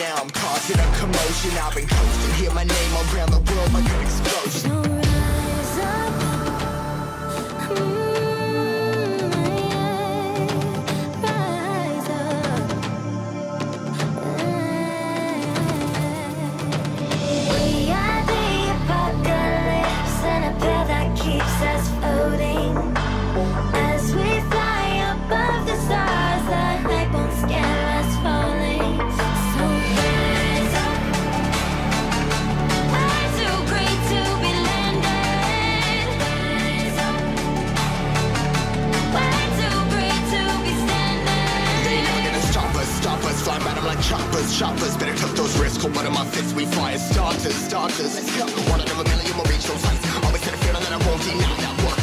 now. I'm causing a commotion. I've been coasting, hear my name all around the world like an explosion. So rise up. Mm. -hmm. in my fist, we fire starters, starters. One out of a million will reach those heights. Always had a feeling that I won't deny that work.